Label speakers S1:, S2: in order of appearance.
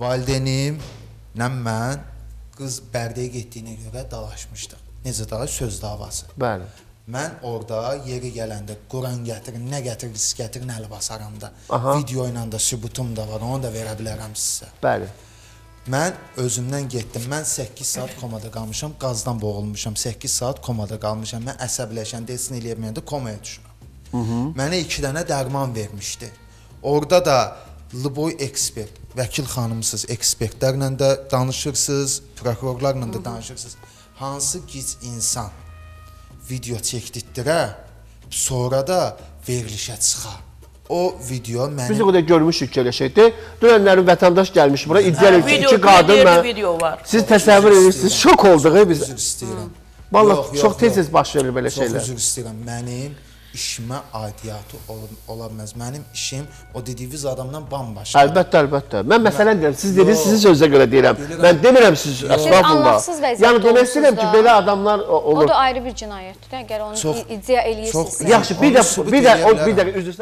S1: valideynimlə mən qız Bərdəyə getdiyinə görə dalaşmışdıq. Necə dalaş? Söz davası.
S2: Bəli.
S1: Mən orada yeri gələndə Quran gətirin, nə gətirirsiz gətirin əli basaram da.
S2: Aha.
S1: Video ilə də sübutum da var, onu da verə bilərəm sizə.
S2: Bəli.
S1: Mən özümdən getdim. Mən 8 saat komada qalmışam, qazdan boğulmuşam. 8 saat komada qalmışam. Mən əsəbləşən, desin eləyə bilməyəndə komaya düşürəm. Mənə 2 dənə dərman vermişdi. Orada da Lboy ekspert, vəkil xanımsız, ekspertlərlə də danışırsınız, prokurorlarla da danışırsınız. Hansı gic insan video çəkdirdirə, sonra da verilişə çıxar. O video
S2: Biz
S1: mənim
S2: də o da görmüşük ki, elə şeydir. Dünənlərin vətəndaş gəlmiş bura, iddia edir ki, iki qadın mən
S3: video var.
S2: Siz təsəvvür edirsiniz, şok olduq biz.
S1: üzr istəyirəm. Yox,
S2: çox tez
S1: yox.
S2: tez baş verir belə
S1: Çox
S2: şeylər.
S1: üzr istəyirəm. Mənim işimə aidiyyatı ola, ola bilməz. Mənim işim o dediyiniz adamdan bambaşqa.
S2: Əlbəttə, əlbəttə. Mən məsələn deyirəm, siz dediniz, sizin sözünüzə görə deyirəm.
S1: Bilirəm.
S2: Mən demirəm siz
S4: vəziyyətdə
S2: Yəni demək istəyirəm ki, belə adamlar o-
S4: O
S2: olur.
S4: da ayrı bir cinayətdir. Əgər onu
S1: Çox-
S4: iddia eləyirsinizsə.
S1: çox-
S2: Yaxşı, bir də bir də bir
S1: bilərəm.
S2: də üzr istəyirəm.